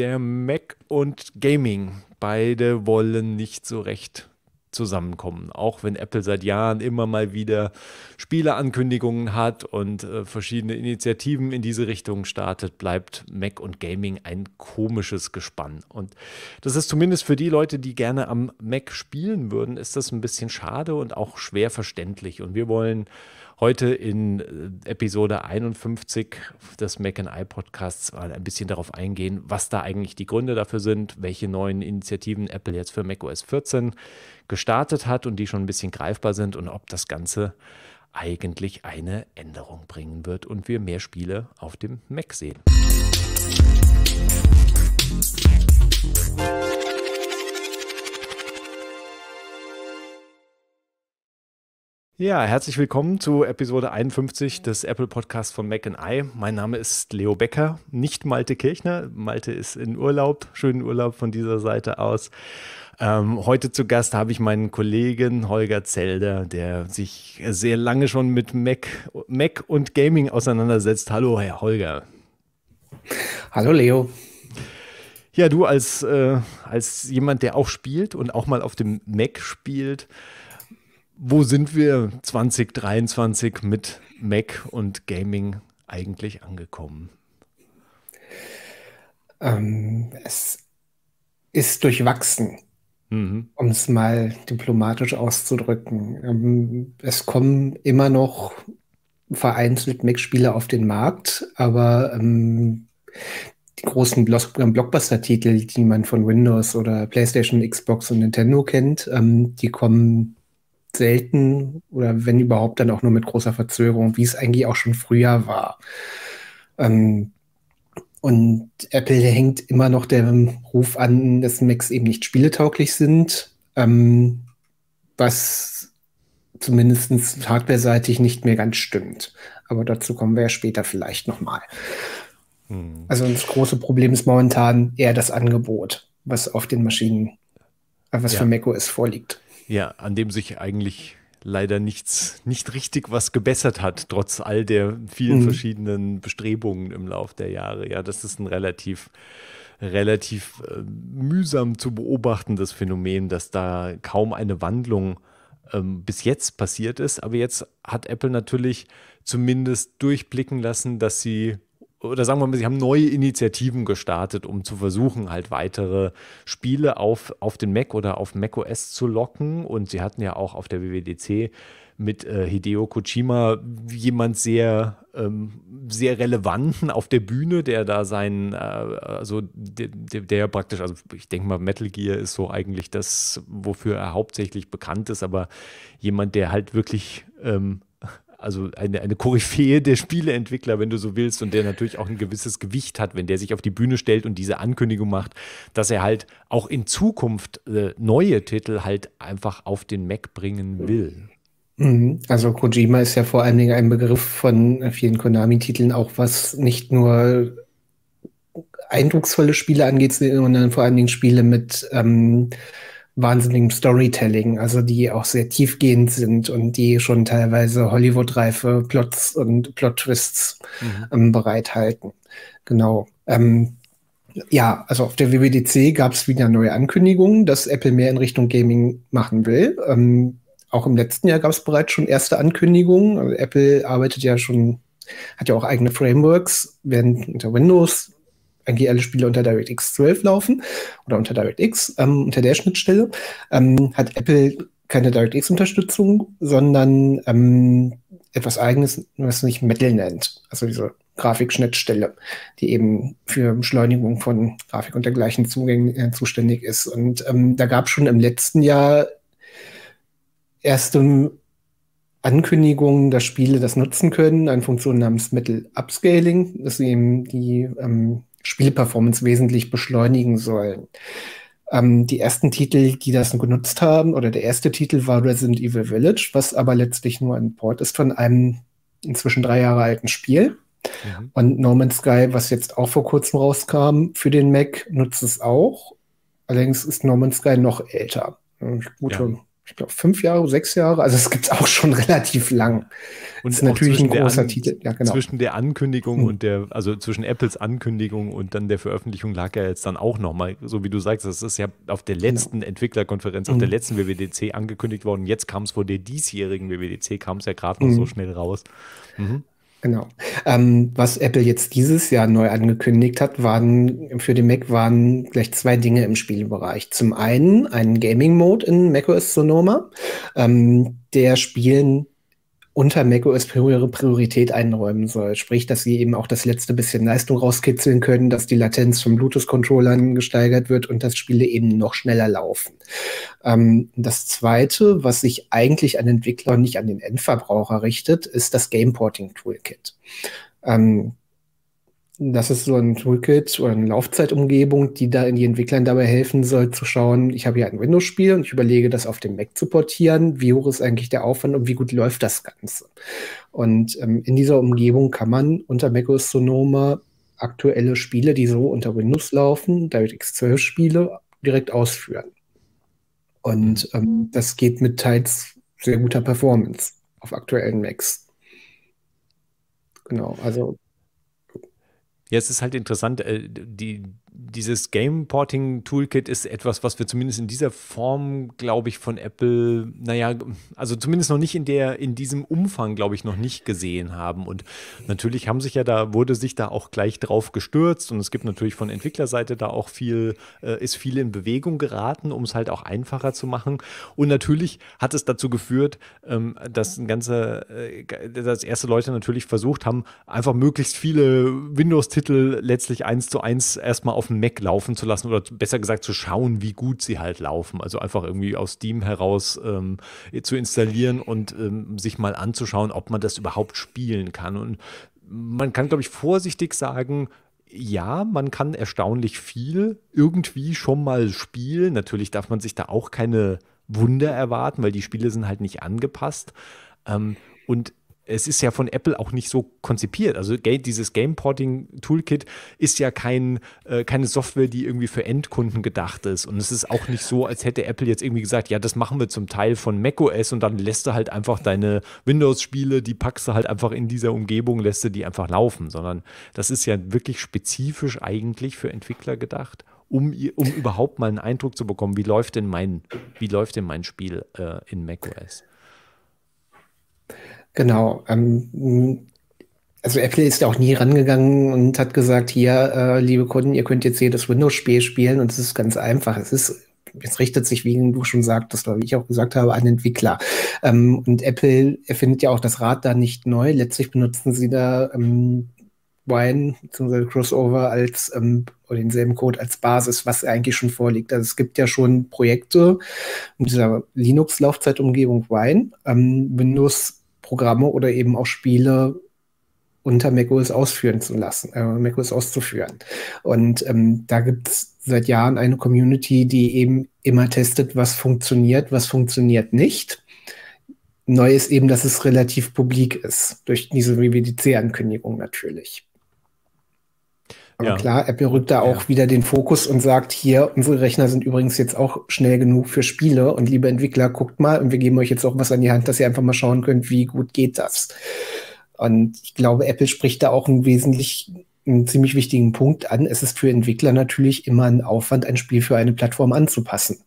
der Mac und Gaming. Beide wollen nicht so recht zusammenkommen. Auch wenn Apple seit Jahren immer mal wieder Spieleankündigungen hat und äh, verschiedene Initiativen in diese Richtung startet, bleibt Mac und Gaming ein komisches Gespann. Und das ist zumindest für die Leute, die gerne am Mac spielen würden, ist das ein bisschen schade und auch schwer verständlich. Und wir wollen heute in äh, Episode 51 des Mac and I Podcasts mal ein bisschen darauf eingehen, was da eigentlich die Gründe dafür sind, welche neuen Initiativen Apple jetzt für macOS 14 gestartet hat und die schon ein bisschen greifbar sind und ob das Ganze eigentlich eine Änderung bringen wird und wir mehr Spiele auf dem Mac sehen. Ja, herzlich willkommen zu Episode 51 des Apple Podcasts von Mac and I. Mein Name ist Leo Becker, nicht Malte Kirchner. Malte ist in Urlaub, schönen Urlaub von dieser Seite aus. Ähm, heute zu Gast habe ich meinen Kollegen Holger Zelder, der sich sehr lange schon mit Mac, Mac und Gaming auseinandersetzt. Hallo, Herr Holger. Hallo, Leo. Ja, du als, äh, als jemand, der auch spielt und auch mal auf dem Mac spielt, wo sind wir 2023 mit Mac und Gaming eigentlich angekommen? Ähm, es ist durchwachsen, mhm. um es mal diplomatisch auszudrücken. Ähm, es kommen immer noch vereinzelt Mac-Spiele auf den Markt, aber ähm, die großen Blockbuster-Titel, die man von Windows oder PlayStation, Xbox und Nintendo kennt, ähm, die kommen selten oder wenn überhaupt dann auch nur mit großer Verzögerung, wie es eigentlich auch schon früher war. Ähm, und Apple hängt immer noch der Ruf an, dass Macs eben nicht spieletauglich sind, ähm, was zumindest hardware-seitig nicht mehr ganz stimmt. Aber dazu kommen wir ja später vielleicht nochmal. Hm. Also das große Problem ist momentan eher das Angebot, was auf den Maschinen, was ja. für macOS vorliegt. Ja, an dem sich eigentlich leider nichts, nicht richtig was gebessert hat, trotz all der vielen mhm. verschiedenen Bestrebungen im Laufe der Jahre. Ja, das ist ein relativ, relativ äh, mühsam zu beobachtendes Phänomen, dass da kaum eine Wandlung ähm, bis jetzt passiert ist. Aber jetzt hat Apple natürlich zumindest durchblicken lassen, dass sie oder sagen wir mal, sie haben neue Initiativen gestartet, um zu versuchen, halt weitere Spiele auf, auf den Mac oder auf macOS zu locken. Und sie hatten ja auch auf der WWDC mit äh, Hideo Kojima jemand sehr, ähm, sehr relevanten auf der Bühne, der da sein, äh, also der, der, praktisch, also ich denke mal, Metal Gear ist so eigentlich das, wofür er hauptsächlich bekannt ist, aber jemand, der halt wirklich ähm, also eine, eine Koryphäe der Spieleentwickler, wenn du so willst, und der natürlich auch ein gewisses Gewicht hat, wenn der sich auf die Bühne stellt und diese Ankündigung macht, dass er halt auch in Zukunft äh, neue Titel halt einfach auf den Mac bringen will. Mhm. Also Kojima ist ja vor allen Dingen ein Begriff von vielen Konami-Titeln, auch was nicht nur eindrucksvolle Spiele angeht, sondern vor allen Dingen Spiele mit ähm, wahnsinnigem Storytelling, also die auch sehr tiefgehend sind und die schon teilweise Hollywood-reife Plots und Plot-Twists mhm. ähm, bereithalten. Genau. Ähm, ja, also auf der WWDC gab es wieder neue Ankündigungen, dass Apple mehr in Richtung Gaming machen will. Ähm, auch im letzten Jahr gab es bereits schon erste Ankündigungen. Also Apple arbeitet ja schon, hat ja auch eigene Frameworks, während unter Windows eigentlich alle Spiele unter DirectX 12 laufen oder unter DirectX, ähm, unter der Schnittstelle, ähm, hat Apple keine DirectX-Unterstützung, sondern ähm, etwas eigenes, was sich Metal nennt. Also diese Grafikschnittstelle, die eben für Beschleunigung von Grafik und dergleichen äh, zuständig ist. Und ähm, da gab es schon im letzten Jahr erste Ankündigungen, dass Spiele das nutzen können, eine Funktion namens Metal Upscaling, dass sie eben die ähm, Spielperformance wesentlich beschleunigen sollen. Ähm, die ersten Titel, die das genutzt haben, oder der erste Titel war Resident Evil Village, was aber letztlich nur ein Port ist von einem inzwischen drei Jahre alten Spiel. Mhm. Und No Man's Sky, was jetzt auch vor kurzem rauskam, für den Mac nutzt es auch. Allerdings ist No Man's Sky noch älter. Gute, ja. Ich glaube, fünf Jahre, sechs Jahre. Also es gibt es auch schon relativ lang. Und ist natürlich ein großer Titel. Ja, genau. Zwischen der Ankündigung hm. und der, also zwischen Apples Ankündigung und dann der Veröffentlichung lag ja jetzt dann auch nochmal, so wie du sagst, das ist ja auf der genau. letzten genau. Entwicklerkonferenz, auf hm. der letzten WWDC angekündigt worden. Jetzt kam es vor der diesjährigen WWDC, kam es ja gerade noch hm. so schnell raus. Mhm. Genau. Ähm, was Apple jetzt dieses Jahr neu angekündigt hat, waren für den Mac waren gleich zwei Dinge im Spielbereich. Zum einen einen Gaming-Mode in macOS Sonoma, ähm, der Spielen unter macOS höhere Priorität einräumen soll. Sprich, dass sie eben auch das letzte bisschen Leistung rauskitzeln können, dass die Latenz von Bluetooth-Controllern gesteigert wird und dass Spiele eben noch schneller laufen. Ähm, das zweite, was sich eigentlich an Entwickler und nicht an den Endverbraucher richtet, ist das Game Porting Toolkit. Ähm, das ist so ein Toolkit oder eine Laufzeitumgebung, die da in die Entwicklern dabei helfen soll, zu schauen, ich habe hier ein Windows-Spiel und ich überlege, das auf dem Mac zu portieren. Wie hoch ist eigentlich der Aufwand und wie gut läuft das Ganze? Und ähm, in dieser Umgebung kann man unter macOS Sonoma aktuelle Spiele, die so unter Windows laufen, DirectX 12 Spiele, direkt ausführen. Und ähm, das geht mit teils sehr guter Performance auf aktuellen Macs. Genau, also ja, es ist halt interessant, äh, die, dieses Game Porting Toolkit ist etwas, was wir zumindest in dieser Form, glaube ich, von Apple, naja, also zumindest noch nicht in der, in diesem Umfang, glaube ich, noch nicht gesehen haben. Und natürlich haben sich ja da, wurde sich da auch gleich drauf gestürzt und es gibt natürlich von Entwicklerseite da auch viel, äh, ist viel in Bewegung geraten, um es halt auch einfacher zu machen. Und natürlich hat es dazu geführt, ähm, dass ein ganze, äh, dass erste Leute natürlich versucht haben, einfach möglichst viele Windows-Titel letztlich eins zu eins erstmal auf dem Mac laufen zu lassen oder besser gesagt zu schauen, wie gut sie halt laufen. Also einfach irgendwie aus Steam heraus ähm, zu installieren und ähm, sich mal anzuschauen, ob man das überhaupt spielen kann. Und man kann, glaube ich, vorsichtig sagen, ja, man kann erstaunlich viel irgendwie schon mal spielen. Natürlich darf man sich da auch keine Wunder erwarten, weil die Spiele sind halt nicht angepasst. Ähm, und es ist ja von Apple auch nicht so konzipiert. Also dieses Game Porting Toolkit ist ja kein, äh, keine Software, die irgendwie für Endkunden gedacht ist. Und es ist auch nicht so, als hätte Apple jetzt irgendwie gesagt, ja, das machen wir zum Teil von macOS und dann lässt du halt einfach deine Windows-Spiele, die packst du halt einfach in dieser Umgebung, lässt du die einfach laufen, sondern das ist ja wirklich spezifisch eigentlich für Entwickler gedacht um, um überhaupt mal einen Eindruck zu bekommen, wie läuft denn mein, wie läuft denn mein Spiel äh, in macOS. Genau. Ähm, also Apple ist ja auch nie rangegangen und hat gesagt, hier, äh, liebe Kunden, ihr könnt jetzt jedes Windows-Spiel spielen und es ist ganz einfach. Es ist es richtet sich, wie du schon sagtest, oder wie ich auch gesagt habe, an Entwickler. Ähm, und Apple erfindet ja auch das Rad da nicht neu. Letztlich benutzen sie da ähm, Wine bzw. Crossover als ähm, oder denselben Code als Basis, was eigentlich schon vorliegt. Also es gibt ja schon Projekte in dieser Linux-Laufzeitumgebung Wine, ähm, Windows Programme oder eben auch Spiele unter macOS ausführen zu lassen, äh, macOS auszuführen. Und ähm, da gibt es seit Jahren eine Community, die eben immer testet, was funktioniert, was funktioniert nicht. Neu ist eben, dass es relativ publik ist, durch diese WWDC-Ankündigung natürlich. Aber ja. klar, Apple rückt da auch ja. wieder den Fokus und sagt, hier, unsere Rechner sind übrigens jetzt auch schnell genug für Spiele und liebe Entwickler, guckt mal und wir geben euch jetzt auch was an die Hand, dass ihr einfach mal schauen könnt, wie gut geht das. Und ich glaube, Apple spricht da auch einen wesentlich, einen ziemlich wichtigen Punkt an. Es ist für Entwickler natürlich immer ein Aufwand, ein Spiel für eine Plattform anzupassen.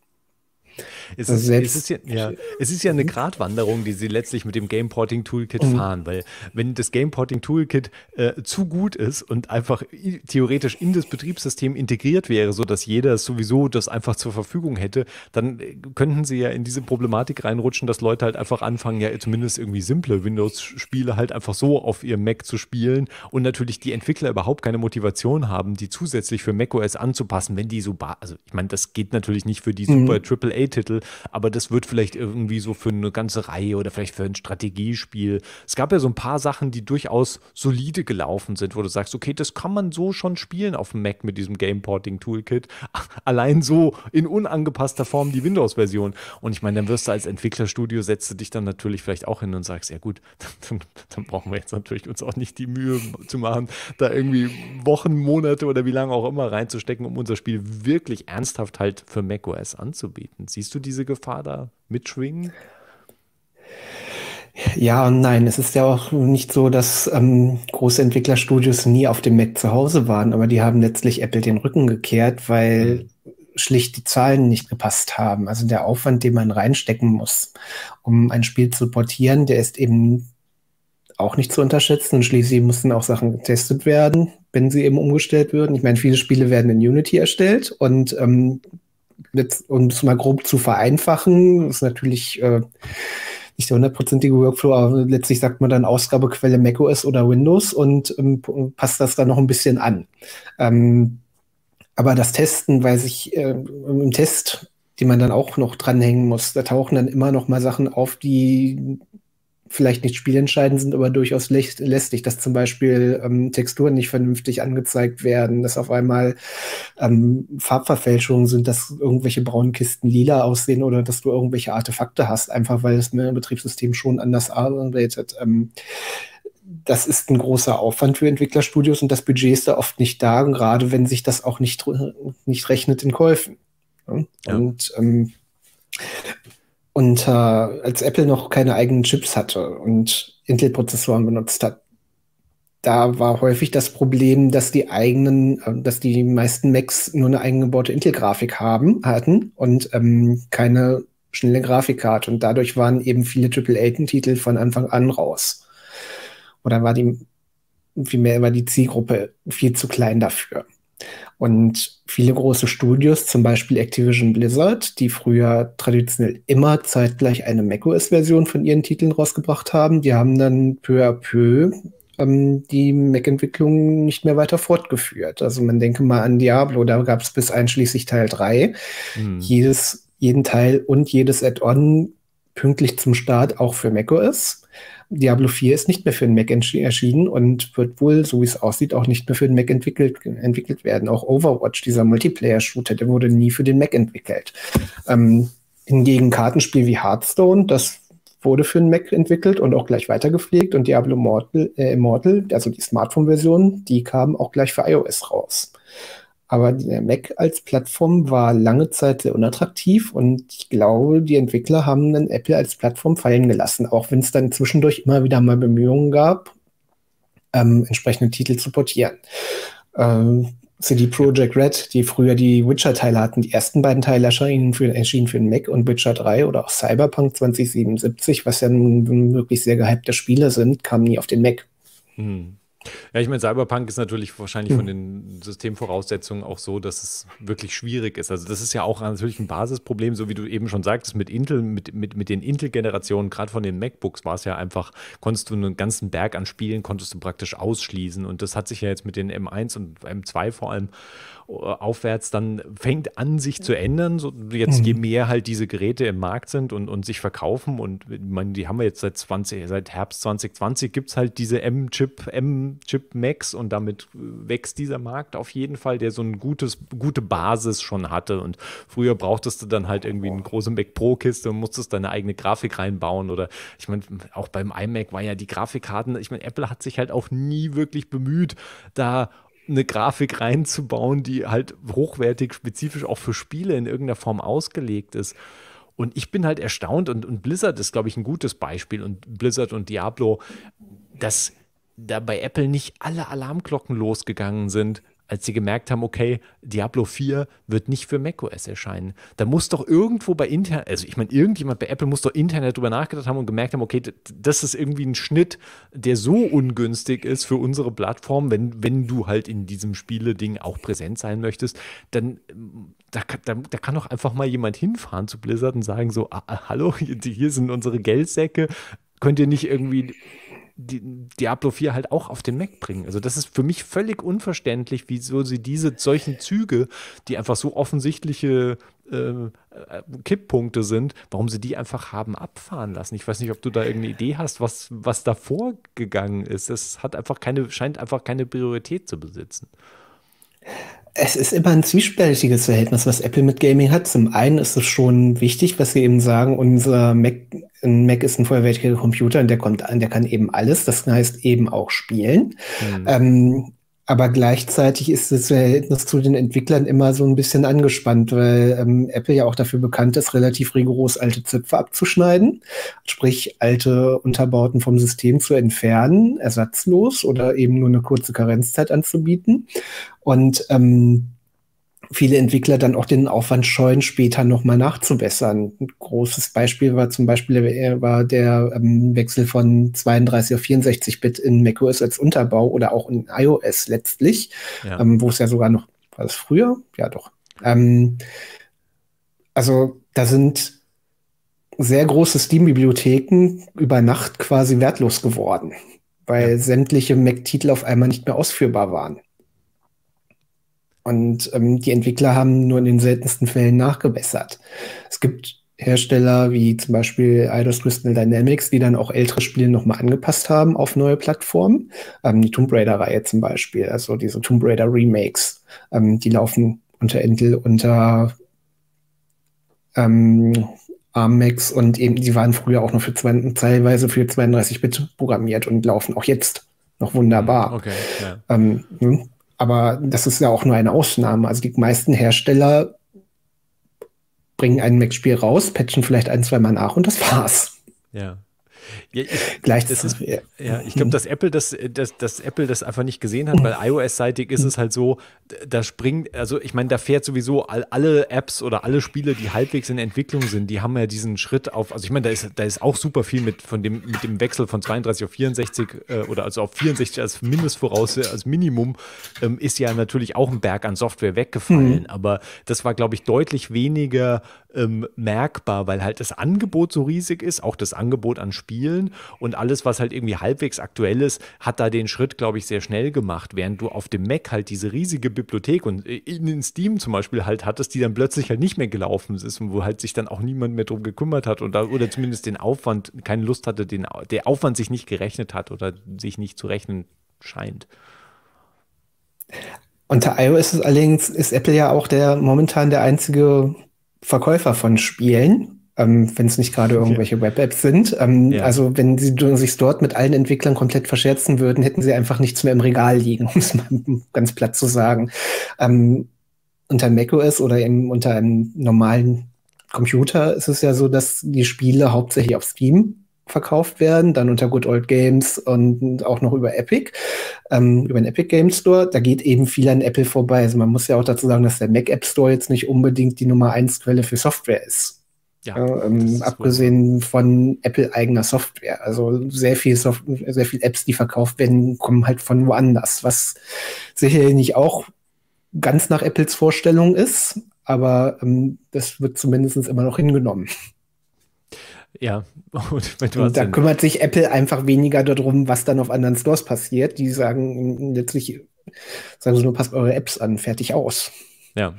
Es, also ist, es, ist ja, ja, es ist ja eine Gratwanderung, die sie letztlich mit dem Game Porting Toolkit mhm. fahren, weil wenn das Game Porting Toolkit äh, zu gut ist und einfach theoretisch in das Betriebssystem integriert wäre, sodass jeder sowieso das einfach zur Verfügung hätte, dann äh, könnten sie ja in diese Problematik reinrutschen, dass Leute halt einfach anfangen, ja zumindest irgendwie simple Windows-Spiele halt einfach so auf ihrem Mac zu spielen und natürlich die Entwickler überhaupt keine Motivation haben, die zusätzlich für macOS anzupassen, wenn die so, also ich meine, das geht natürlich nicht für die mhm. super AAA-Titel, aber das wird vielleicht irgendwie so für eine ganze Reihe oder vielleicht für ein Strategiespiel. Es gab ja so ein paar Sachen, die durchaus solide gelaufen sind, wo du sagst, okay, das kann man so schon spielen auf dem Mac mit diesem Game Porting Toolkit. Allein so in unangepasster Form die Windows-Version. Und ich meine, dann wirst du als Entwicklerstudio, setzt du dich dann natürlich vielleicht auch hin und sagst, ja gut, dann, dann brauchen wir jetzt natürlich uns auch nicht die Mühe zu machen, da irgendwie Wochen, Monate oder wie lange auch immer reinzustecken, um unser Spiel wirklich ernsthaft halt für macOS anzubieten. Siehst du diese Gefahr da mitschwingen? Ja und nein. Es ist ja auch nicht so, dass ähm, große Entwicklerstudios nie auf dem Mac zu Hause waren, aber die haben letztlich Apple den Rücken gekehrt, weil mhm. schlicht die Zahlen nicht gepasst haben. Also der Aufwand, den man reinstecken muss, um ein Spiel zu portieren, der ist eben auch nicht zu unterschätzen. Und schließlich mussten auch Sachen getestet werden, wenn sie eben umgestellt würden. Ich meine, viele Spiele werden in Unity erstellt und ähm, jetzt, um es mal grob zu vereinfachen, ist natürlich äh, nicht der hundertprozentige Workflow, aber letztlich sagt man dann Ausgabequelle macOS oder Windows und ähm, passt das dann noch ein bisschen an. Ähm, aber das Testen, weil sich äh, im Test, die man dann auch noch dranhängen muss, da tauchen dann immer noch mal Sachen auf, die vielleicht nicht spielentscheidend sind, aber durchaus lästig, dass zum Beispiel ähm, Texturen nicht vernünftig angezeigt werden, dass auf einmal ähm, Farbverfälschungen sind, dass irgendwelche braunen Kisten lila aussehen oder dass du irgendwelche Artefakte hast, einfach weil das Betriebssystem schon anders arbeitet. Ähm, das ist ein großer Aufwand für Entwicklerstudios und das Budget ist da oft nicht da, gerade wenn sich das auch nicht, nicht rechnet in Käufen. Ja. Und ähm, und äh, als Apple noch keine eigenen Chips hatte und Intel-Prozessoren benutzt hat, da war häufig das Problem, dass die eigenen, äh, dass die meisten Macs nur eine eingebaute Intel-Grafik haben, hatten und ähm, keine schnelle Grafikkarte. Und dadurch waren eben viele AAA-Titel von Anfang an raus. Oder war die, vielmehr war die Zielgruppe viel zu klein dafür. Und viele große Studios, zum Beispiel Activision Blizzard, die früher traditionell immer zeitgleich eine macOS-Version von ihren Titeln rausgebracht haben, die haben dann peu à peu ähm, die Mac-Entwicklung nicht mehr weiter fortgeführt. Also man denke mal an Diablo, da gab es bis einschließlich Teil 3 mhm. jedes, jeden Teil und jedes Add-on pünktlich zum Start auch für macOS. Diablo 4 ist nicht mehr für den Mac erschienen und wird wohl, so wie es aussieht, auch nicht mehr für den Mac entwickelt, entwickelt werden. Auch Overwatch, dieser Multiplayer-Shooter, der wurde nie für den Mac entwickelt. Ähm, hingegen Kartenspiel wie Hearthstone, das wurde für den Mac entwickelt und auch gleich weitergepflegt und Diablo Immortal, äh, Immortal also die Smartphone-Version, die kam auch gleich für iOS raus. Aber der Mac als Plattform war lange Zeit sehr unattraktiv und ich glaube, die Entwickler haben dann Apple als Plattform fallen gelassen, auch wenn es dann zwischendurch immer wieder mal Bemühungen gab, ähm, entsprechende Titel zu portieren. Ähm, CD Projekt Red, die früher die Witcher-Teile hatten, die ersten beiden Teile erschienen für, erschienen für den Mac und Witcher 3 oder auch Cyberpunk 2077, was ja nun wirklich sehr gehypte Spiele sind, kamen nie auf den Mac. Hm. Ja, ich meine, Cyberpunk ist natürlich wahrscheinlich von den Systemvoraussetzungen auch so, dass es wirklich schwierig ist. Also das ist ja auch natürlich ein Basisproblem, so wie du eben schon sagtest, mit Intel, mit, mit, mit den Intel-Generationen, gerade von den MacBooks war es ja einfach, konntest du einen ganzen Berg an Spielen, konntest du praktisch ausschließen. Und das hat sich ja jetzt mit den M1 und M2 vor allem aufwärts dann fängt an, sich zu ändern. So jetzt, mhm. je mehr halt diese Geräte im Markt sind und, und sich verkaufen und man, die haben wir jetzt seit 20, seit Herbst 2020 gibt es halt diese M-Chip, M-Chip Max und damit wächst dieser Markt auf jeden Fall, der so eine gute Basis schon hatte. Und früher brauchtest du dann halt irgendwie eine große Mac Pro-Kiste und musstest deine eigene Grafik reinbauen. Oder ich meine, auch beim iMac war ja die Grafikkarten, ich meine, Apple hat sich halt auch nie wirklich bemüht, da eine Grafik reinzubauen, die halt hochwertig, spezifisch auch für Spiele in irgendeiner Form ausgelegt ist. Und ich bin halt erstaunt und, und Blizzard ist, glaube ich, ein gutes Beispiel und Blizzard und Diablo, dass da bei Apple nicht alle Alarmglocken losgegangen sind, als sie gemerkt haben, okay, Diablo 4 wird nicht für macOS erscheinen. Da muss doch irgendwo bei Internet, also ich meine, irgendjemand bei Apple muss doch Internet drüber nachgedacht haben und gemerkt haben, okay, das ist irgendwie ein Schnitt, der so ungünstig ist für unsere Plattform, wenn, wenn du halt in diesem Spiele-Ding auch präsent sein möchtest, dann da, da, da, kann doch einfach mal jemand hinfahren zu Blizzard und sagen so, ah, ah hallo, hier sind unsere Geldsäcke, könnt ihr nicht irgendwie Diablo 4 halt auch auf den Mac bringen. Also das ist für mich völlig unverständlich, wieso sie diese solchen Züge, die einfach so offensichtliche äh, äh, Kipppunkte sind, warum sie die einfach haben abfahren lassen. Ich weiß nicht, ob du da irgendeine Idee hast, was, was da vorgegangen ist. Es hat einfach keine, scheint einfach keine Priorität zu besitzen es ist immer ein zwiespältiges Verhältnis, was Apple mit Gaming hat. Zum einen ist es schon wichtig, was sie eben sagen, unser Mac, ein Mac ist ein vollwertiger Computer und der kommt an, der kann eben alles. Das heißt eben auch spielen. Mhm. Ähm, Aber gleichzeitig ist das Verhältnis zu den Entwicklern immer so ein bisschen angespannt, weil ähm, Apple ja auch dafür bekannt ist, relativ rigoros alte Zöpfe abzuschneiden, sprich alte Unterbauten vom System zu entfernen, ersatzlos oder eben nur eine kurze Karenzzeit anzubieten. Und ähm, viele Entwickler dann auch den Aufwand scheuen, später nochmal nachzubessern. Ein großes Beispiel war zum Beispiel war der ähm, Wechsel von 32 auf 64 Bit in macOS als Unterbau oder auch in iOS letztlich, ja. ähm, wo es ja sogar noch, war das früher? Ja, doch. Ähm, also da sind sehr große Steam-Bibliotheken über Nacht quasi wertlos geworden, weil ja. sämtliche Mac-Titel auf einmal nicht mehr ausführbar waren. Und ähm, die Entwickler haben nur in den seltensten Fällen nachgebessert. Es gibt Hersteller wie zum Beispiel Eidos Crystal Dynamics, die dann auch ältere Spiele nochmal angepasst haben auf neue Plattformen. Ähm, die Tomb Raider-Reihe zum Beispiel, also diese Tomb Raider Remakes, ähm, die laufen unter Intel, unter ähm, ARMX und eben, die waren früher auch noch für zwei, teilweise für 32-Bit programmiert und laufen auch jetzt noch wunderbar. Okay, ja. ähm, hm? Aber das ist ja auch nur eine Ausnahme. Also die meisten Hersteller bringen ein Mac-Spiel raus, patchen vielleicht ein, zwei Mal nach und das war's. Ja. Ja, ich, Gleich das ist, ja, ich glaube, dass Apple das, dass, dass Apple das einfach nicht gesehen hat, weil iOS-seitig ist es halt so, da springt, also ich meine, da fährt sowieso all, alle Apps oder alle Spiele, die halbwegs in Entwicklung sind, die haben ja diesen Schritt auf, also ich meine, da ist, da ist auch super viel mit von dem, mit dem Wechsel von 32 auf 64 äh, oder also auf 64 als Mindestvoraus, als Minimum, ähm, ist ja natürlich auch ein Berg an Software weggefallen. Mhm. Aber das war, glaube ich, deutlich weniger ähm, merkbar, weil halt das Angebot so riesig ist, auch das Angebot an Spielen und alles, was halt irgendwie halbwegs aktuell ist, hat da den Schritt, glaube ich, sehr schnell gemacht, während du auf dem Mac halt diese riesige Bibliothek und äh, in Steam zum Beispiel halt hattest, die dann plötzlich halt nicht mehr gelaufen ist und wo halt sich dann auch niemand mehr drum gekümmert hat da, oder zumindest den Aufwand, keine Lust hatte, den, der Aufwand sich nicht gerechnet hat oder sich nicht zu rechnen scheint. Unter iOS ist allerdings ist Apple ja auch der momentan der einzige Verkäufer von Spielen, ähm, wenn es nicht gerade irgendwelche Web-Apps sind. Ähm, ja. Also wenn sie sich dort mit allen Entwicklern komplett verscherzen würden, hätten sie einfach nichts mehr im Regal liegen, um es mal ganz platt zu sagen. Ähm, unter macOS oder eben unter einem normalen Computer ist es ja so, dass die Spiele hauptsächlich auf Steam verkauft werden, dann unter Good Old Games und auch noch über Epic, ähm, über den Epic Game Store. Da geht eben viel an Apple vorbei. Also man muss ja auch dazu sagen, dass der Mac App Store jetzt nicht unbedingt die Nummer eins Quelle für Software ist. Ja, ja ähm, abgesehen von Apple eigener Software. Also sehr viel Soft sehr viel Apps, die verkauft werden, kommen halt von woanders, was sicherlich nicht auch ganz nach Apples Vorstellung ist, aber ähm, das wird zumindest immer noch hingenommen. Ja, und, und da kümmert sich Apple einfach weniger darum, was dann auf anderen Stores passiert. Die sagen letztlich, sagen sie nur, passt eure Apps an, fertig aus. Ja.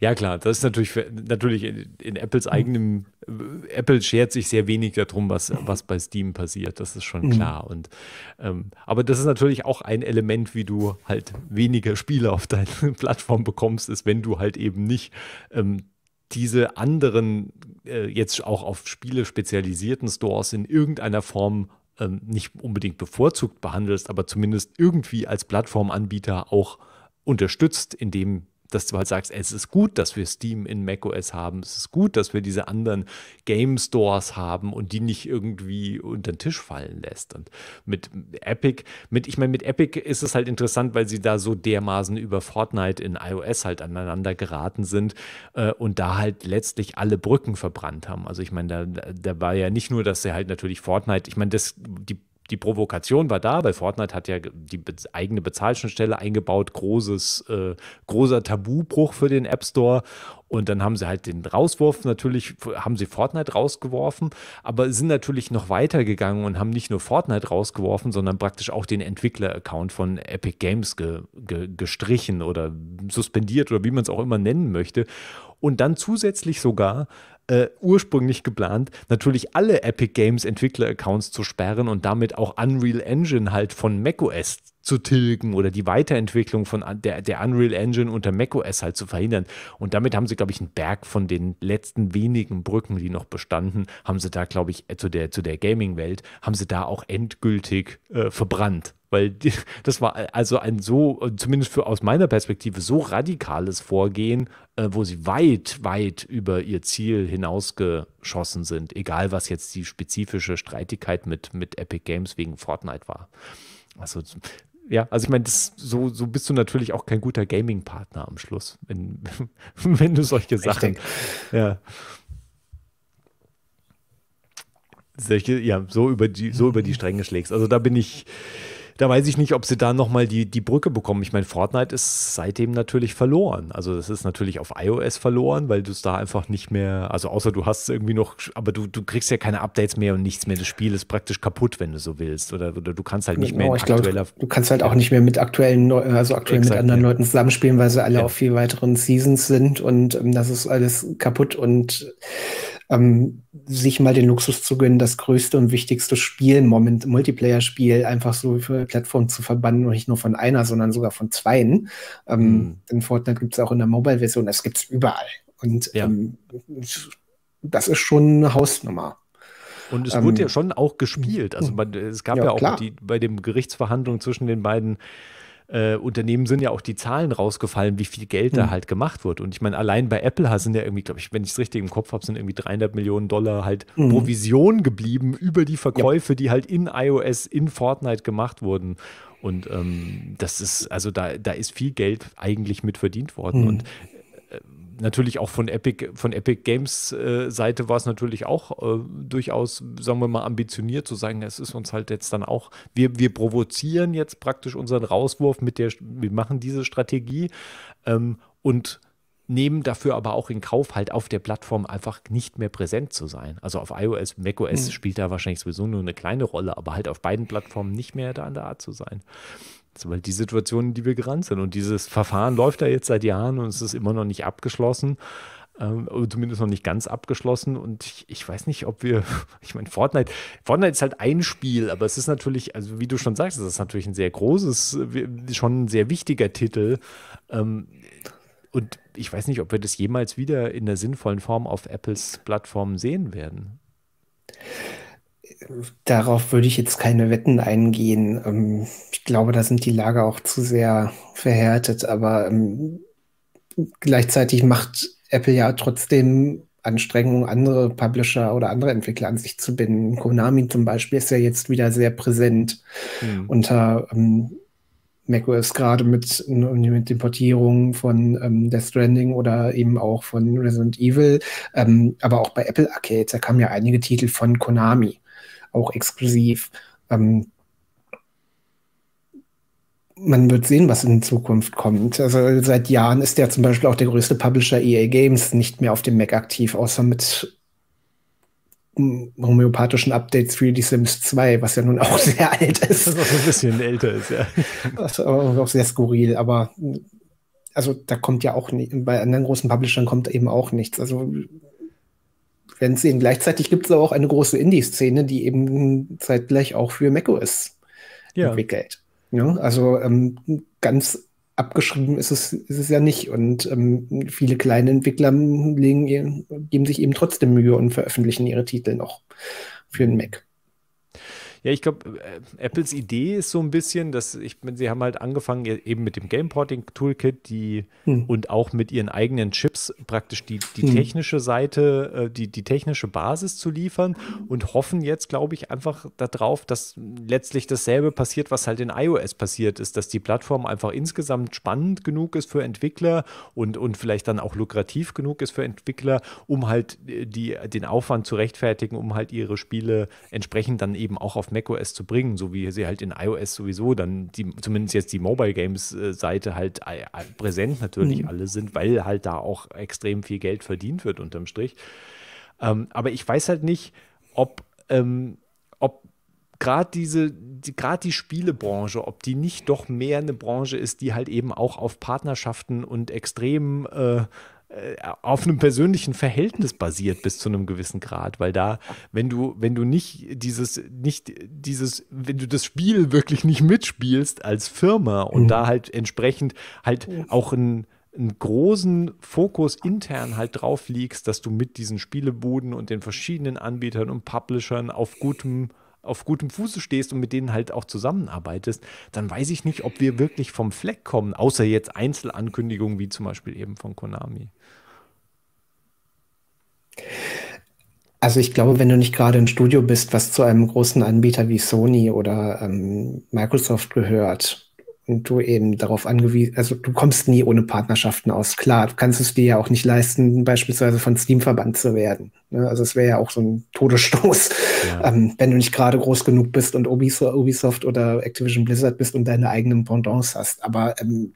Ja, klar, das ist natürlich, für, natürlich in, in, Apples eigenem, Apple schert sich sehr wenig darum, was, was bei Steam passiert, das ist schon mhm. klar. Und, ähm, aber das ist natürlich auch ein Element, wie du halt weniger Spiele auf deine Plattform bekommst, ist, wenn du halt eben nicht ähm, diese anderen, äh, jetzt auch auf Spiele spezialisierten Stores in irgendeiner Form ähm, nicht unbedingt bevorzugt behandelst, aber zumindest irgendwie als Plattformanbieter auch unterstützt, indem dass du halt sagst, es ist gut, dass wir Steam in macOS haben, es ist gut, dass wir diese anderen Game Stores haben und die nicht irgendwie unter den Tisch fallen lässt. Und mit Epic, mit, ich meine, mit Epic ist es halt interessant, weil sie da so dermaßen über Fortnite in iOS halt aneinander geraten sind äh, und da halt letztlich alle Brücken verbrannt haben. Also ich meine, da, da war ja nicht nur, dass sie halt natürlich Fortnite, ich meine, das, die die Provokation war da, weil Fortnite hat ja die eigene Bezahlschnittstelle eingebaut, großes, äh, großer Tabubruch für den App Store. Und dann haben sie halt den Rauswurf natürlich, haben sie Fortnite rausgeworfen, aber sind natürlich noch weitergegangen und haben nicht nur Fortnite rausgeworfen, sondern praktisch auch den Entwickler-Account von Epic Games ge, ge, gestrichen oder suspendiert oder wie man es auch immer nennen möchte. Und dann zusätzlich sogar äh, ursprünglich geplant, natürlich alle Epic Games Entwickler-Accounts zu sperren und damit auch Unreal Engine halt von macOS zu tilgen oder die Weiterentwicklung von der, der Unreal Engine unter macOS halt zu verhindern. Und damit haben sie, glaube ich, einen Berg von den letzten wenigen Brücken, die noch bestanden, haben sie da, glaube ich, zu der, zu der Gaming-Welt, haben sie da auch endgültig äh, verbrannt. Weil die, das war also ein so, zumindest für aus meiner Perspektive, so radikales Vorgehen, äh, wo sie weit, weit über ihr Ziel hinausgeschossen sind, egal was jetzt die spezifische Streitigkeit mit, mit Epic Games wegen Fortnite war. Also ja, also ich meine, so, so bist du natürlich auch kein guter Gaming-Partner am Schluss, wenn, wenn du solche Sachen. Ja. Solche, ja, so über die, so über die Stränge schlägst. Also da bin ich, da weiß ich nicht, ob sie da nochmal die, die Brücke bekommen. Ich meine, Fortnite ist seitdem natürlich verloren. Also das ist natürlich auf iOS verloren, weil du es da einfach nicht mehr, also außer du hast es irgendwie noch, aber du, du kriegst ja keine Updates mehr und nichts mehr. Das Spiel ist praktisch kaputt, wenn du so willst. Oder, oder du kannst halt nicht genau, mehr in aktueller... Glaub, du kannst halt auch nicht mehr mit aktuellen, also aktuell Exakt, mit anderen. Leuten zusammenspielen, weil sie alle ja. auf viel weiteren Seasons sind und ähm, das ist alles kaputt und ähm, sich mal den Luxus zu gönnen, das größte und wichtigste Spiel, Moment, Multiplayer-Spiel, einfach so für Plattformen zu verbannen und nicht nur von einer, sondern sogar von zweien. Ähm, mhm. Denn Fortnite gibt es auch in der Mobile-Version, das gibt es überall. Und ja. ähm, das ist schon eine Hausnummer. Und es wurde ja ähm, schon auch gespielt. Also man, es gab ja, ja auch die, bei den Gerichtsverhandlungen zwischen den beiden äh, Unternehmen sind ja auch die Zahlen rausgefallen, wie viel Geld da hm. halt gemacht wird. Und ich meine, allein bei Apple sind ja irgendwie, glaube ich, wenn ich es richtig im Kopf habe, sind irgendwie 300 Millionen Dollar halt mhm. Provision geblieben über die Verkäufe, ja. die halt in iOS, in Fortnite gemacht wurden. Und ähm, das ist, also da, da ist viel Geld eigentlich mit verdient worden. Mhm. Und natürlich auch von Epic, von Epic Games äh, Seite war es natürlich auch äh, durchaus, sagen wir mal, ambitioniert zu sagen, es ist uns halt jetzt dann auch, wir, wir provozieren jetzt praktisch unseren Rauswurf mit der, wir machen diese Strategie ähm, und nehmen dafür aber auch in Kauf, halt auf der Plattform einfach nicht mehr präsent zu sein. Also auf iOS, macOS mhm. spielt da wahrscheinlich sowieso nur eine kleine Rolle, aber halt auf beiden Plattformen nicht mehr da an der Art zu sein weil die Situation, in die wir gerannt sind. Und dieses Verfahren läuft ja jetzt seit Jahren und es ist immer noch nicht abgeschlossen. Ähm, zumindest noch nicht ganz abgeschlossen. Und ich, ich, weiß nicht, ob wir, ich meine, Fortnite, Fortnite ist halt ein Spiel, aber es ist natürlich, also wie du schon sagst, es ist natürlich ein sehr großes, schon ein sehr wichtiger Titel. Ähm, und ich weiß nicht, ob wir das jemals wieder in der sinnvollen Form auf Apples Plattform sehen werden darauf würde ich jetzt keine Wetten eingehen. Ähm, ich glaube, da sind die Lager auch zu sehr verhärtet, aber ähm, gleichzeitig macht Apple ja trotzdem Anstrengungen, andere Publisher oder andere Entwickler an sich zu binden. Konami zum Beispiel ist ja jetzt wieder sehr präsent mhm. unter ähm, macOS gerade mit, mit den Portierungen von ähm, Death Stranding oder eben auch von Resident Evil, ähm, aber auch bei Apple Arcade, da kamen ja einige Titel von Konami auch exklusiv. Ähm, man wird sehen, was in Zukunft kommt. Also seit Jahren ist ja zum Beispiel auch der größte Publisher EA Games nicht mehr auf dem Mac aktiv, außer mit homöopathischen Updates für die Sims 2, was ja nun auch sehr alt ist. Das auch ein bisschen älter ist, ja. Das ist auch sehr skurril, aber also da kommt ja auch nicht, bei anderen großen Publishern kommt eben auch nichts. Also werden sehen. Gleichzeitig gibt es auch eine große Indie-Szene, die eben zeitgleich auch für macOS ja. entwickelt. Ja, also ähm, ganz abgeschrieben ist es, ist es ja nicht. Und ähm, viele kleine Entwickler legen, geben sich eben trotzdem Mühe und veröffentlichen ihre Titel noch für den Mac. Ja, ich glaube, äh, Apples Idee ist so ein bisschen, dass ich, sie haben halt angefangen eben mit dem Gameporting Toolkit, die hm. und auch mit ihren eigenen Chips praktisch die, die hm. technische Seite, äh, die, die technische Basis zu liefern und hoffen jetzt, glaube ich, einfach darauf, dass letztlich dasselbe passiert, was halt in iOS passiert ist, dass die Plattform einfach insgesamt spannend genug ist für Entwickler und, und vielleicht dann auch lukrativ genug ist für Entwickler, um halt äh, die, den Aufwand zu rechtfertigen, um halt ihre Spiele entsprechend dann eben auch auf macOS zu bringen, so wie sie halt in iOS sowieso dann, die, zumindest jetzt die Mobile Games äh, Seite halt äh, präsent natürlich mhm. alle sind, weil halt da auch extrem viel Geld verdient wird unterm Strich. Ähm, aber ich weiß halt nicht, ob, ähm, ob gerade diese, die, gerade die Spielebranche, ob die nicht doch mehr eine Branche ist, die halt eben auch auf Partnerschaften und extrem äh, auf einem persönlichen Verhältnis basiert bis zu einem gewissen Grad, weil da, wenn du, wenn du nicht dieses, nicht dieses, wenn du das Spiel wirklich nicht mitspielst als Firma und mhm. da halt entsprechend halt auch ein einen großen Fokus intern halt drauf liegst, dass du mit diesen Spielebuden und den verschiedenen Anbietern und Publishern auf gutem auf gutem Fuße stehst und mit denen halt auch zusammenarbeitest, dann weiß ich nicht, ob wir wirklich vom Fleck kommen, außer jetzt Einzelankündigungen wie zum Beispiel eben von Konami. Also ich glaube, wenn du nicht gerade ein Studio bist, was zu einem großen Anbieter wie Sony oder ähm, Microsoft gehört, und du eben darauf angewiesen, also du kommst nie ohne Partnerschaften aus. Klar, du kannst es dir ja auch nicht leisten, beispielsweise von Steam verbannt zu werden. Ne? Also es wäre ja auch so ein Todesstoß, ja. ähm, wenn du nicht gerade groß genug bist und Ubisoft oder Activision Blizzard bist und deine eigenen Pendants hast. Aber ähm,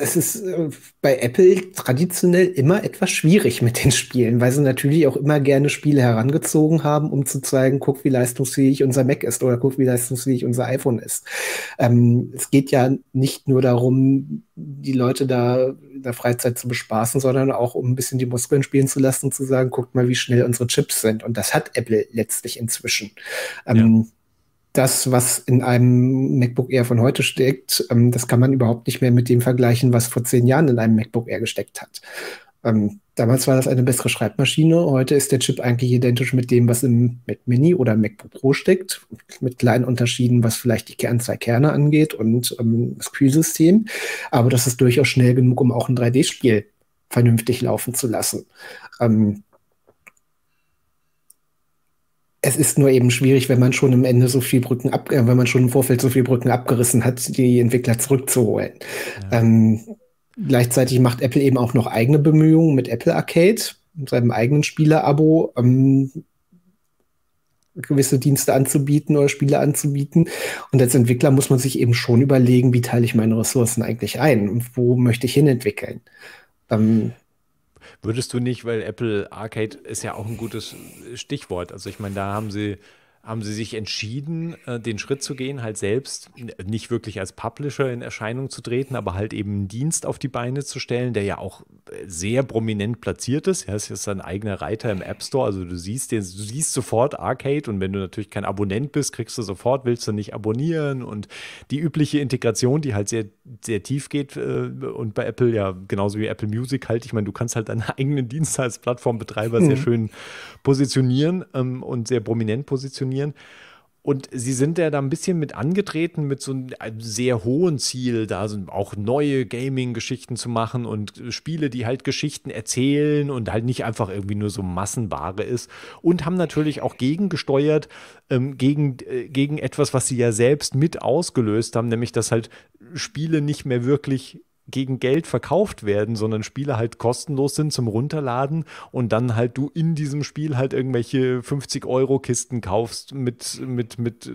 es ist äh, bei Apple traditionell immer etwas schwierig mit den Spielen, weil sie natürlich auch immer gerne Spiele herangezogen haben, um zu zeigen, guck, wie leistungsfähig unser Mac ist oder guck, wie leistungsfähig unser iPhone ist. Ähm, es geht ja nicht nur darum, die Leute da in der Freizeit zu bespaßen, sondern auch um ein bisschen die Muskeln spielen zu lassen zu sagen, guckt mal, wie schnell unsere Chips sind. Und das hat Apple letztlich inzwischen. Ähm, ja das, was in einem MacBook Air von heute steckt, ähm, das kann man überhaupt nicht mehr mit dem vergleichen, was vor zehn Jahren in einem MacBook Air gesteckt hat. Ähm, damals war das eine bessere Schreibmaschine. Heute ist der Chip eigentlich identisch mit dem, was im Mac Mini oder MacBook Pro steckt, mit kleinen Unterschieden, was vielleicht die Kernzahl Kerne angeht und ähm, das Kühlsystem. Aber das ist durchaus schnell genug, um auch ein 3D-Spiel vernünftig laufen zu lassen. Ähm, es ist nur eben schwierig, wenn man schon am Ende so viel Brücken ab, äh, wenn man schon im Vorfeld so viel Brücken abgerissen hat, die Entwickler zurückzuholen. Ja. Ähm, gleichzeitig macht Apple eben auch noch eigene Bemühungen mit Apple Arcade, seinem eigenen Spieler-Abo, ähm, gewisse Dienste anzubieten oder Spiele anzubieten. Und als Entwickler muss man sich eben schon überlegen, wie teile ich meine Ressourcen eigentlich ein und wo möchte ich hin entwickeln. Ähm, Würdest du nicht, weil Apple Arcade ist ja auch ein gutes Stichwort. Also ich meine, da haben sie haben sie sich entschieden, äh, den Schritt zu gehen, halt selbst nicht wirklich als Publisher in Erscheinung zu treten, aber halt eben einen Dienst auf die Beine zu stellen, der ja auch äh, sehr prominent platziert ist. Ja, es ist ein eigener Reiter im App Store. Also du siehst den, du siehst sofort Arcade und wenn du natürlich kein Abonnent bist, kriegst du sofort, willst du nicht abonnieren und die übliche Integration, die halt sehr, sehr tief geht äh, und bei Apple ja genauso wie Apple Music halt, ich meine, du kannst halt deinen eigenen Dienst als Plattformbetreiber mhm. sehr schön positionieren ähm, und sehr prominent positionieren. Und sie sind ja da ein bisschen mit angetreten, mit so einem sehr hohen Ziel, da sind auch neue Gaming-Geschichten zu machen und Spiele, die halt Geschichten erzählen und halt nicht einfach irgendwie nur so Massenware ist. Und haben natürlich auch gegengesteuert ähm, gegen, äh, gegen etwas, was sie ja selbst mit ausgelöst haben, nämlich dass halt Spiele nicht mehr wirklich gegen Geld verkauft werden, sondern Spiele halt kostenlos sind zum Runterladen und dann halt du in diesem Spiel halt irgendwelche 50-Euro-Kisten kaufst mit, mit, mit